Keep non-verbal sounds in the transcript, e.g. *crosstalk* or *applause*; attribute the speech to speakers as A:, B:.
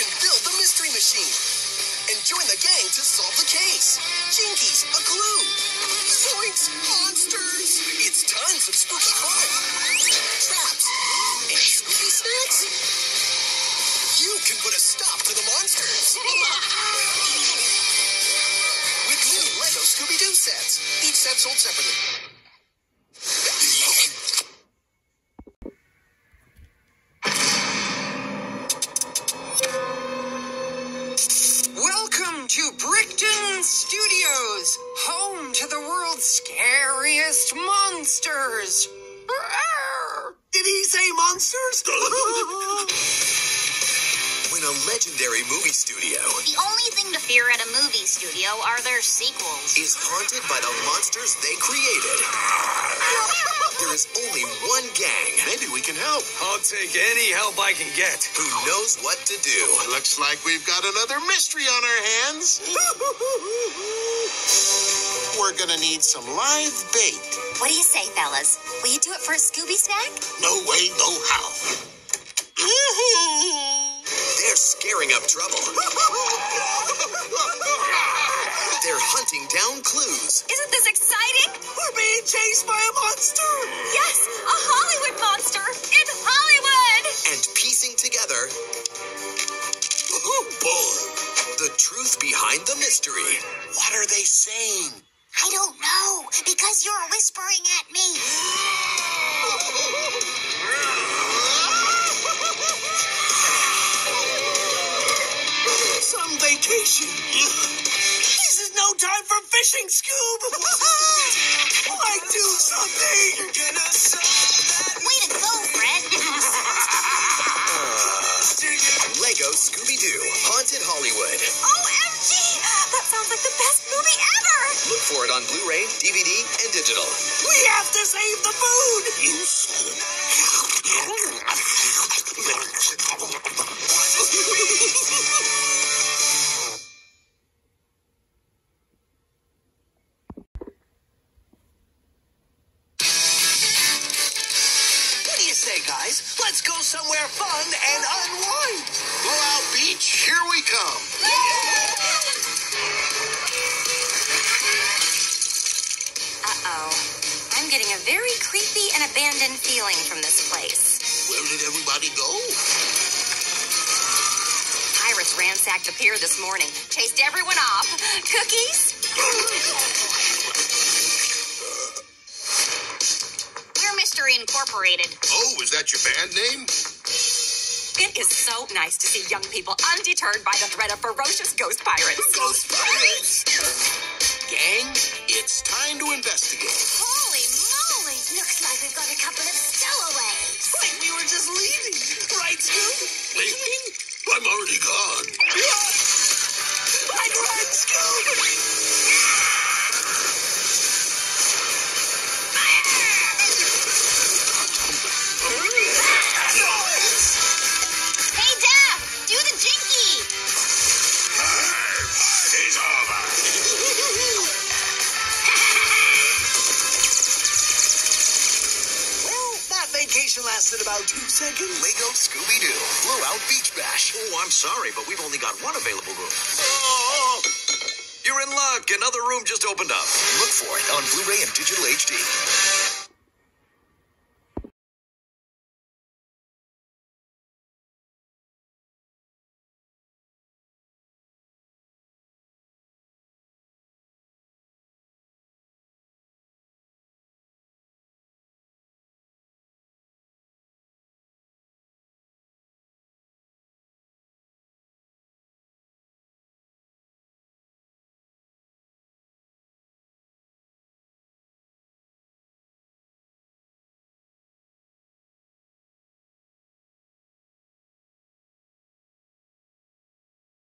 A: can build the mystery machine and join the gang to solve the case. Jinkies, a clue. Zoinks, monsters. It's tons of spooky fun, traps, and spooky snacks. You can put a stop to the monsters. *laughs* With new Lego Scooby-Doo sets. Each set sold separately.
B: Studios, home to the world's scariest monsters.
A: Did he say monsters? *laughs* when a legendary movie studio
C: The only thing to fear at a movie studio are their sequels.
A: is haunted by the monsters they created, *laughs* there is only one gang
D: Maybe we can help.
E: I'll take any help I can get.
A: who knows what to do.
D: Looks like we've got another mystery on our hands. *laughs* We're gonna need some live bait.
C: What do you say, fellas? Will you do it for a Scooby snack?
D: No way, no how.
A: They're scaring up trouble. They're hunting down clues.
C: Isn't this exciting?
A: We're being chased by a monster.
C: Yes, a Hollywood monster in Hollywood.
A: And piecing together
D: Oh boy.
A: the truth behind the mystery.
D: What are they saying?
C: I don't know because you're whispering at me.
A: Some vacation. This is no time for fishing, Scoob. Why do something?
C: Way to go, Fred.
A: Lego Scooby-Doo, Haunted Hollywood.
C: OMG! That sounds like the best movie ever.
A: Look for it on Blu-ray, DVD, and digital. We have to save the food.
D: You it. *laughs*
A: What do you say, guys? Let's go somewhere fun and unwind.
D: Blowout Beach, here we come.
C: A very creepy and abandoned feeling from this place.
D: Where did everybody go?
C: Pirates ransacked the pier this morning, chased everyone off. Cookies? We're Mystery Incorporated.
D: Oh, is that your band name?
C: It is so nice to see young people undeterred by the threat of ferocious ghost pirates.
D: Ghost Pirates! Gang, it's time to investigate.
C: Holy moly! Looks like we've got a couple of stowaways.
A: Like we were just leaving, right, Scoob?
D: Leaving? *laughs* I'm already gone.
A: Lasted about two seconds. Lego Scooby-Doo, Blowout Beach Bash.
E: Oh, I'm sorry, but we've only got one available room.
D: Oh,
E: You're in luck. Another room just opened up.
A: Look for it on Blu-ray and digital HD.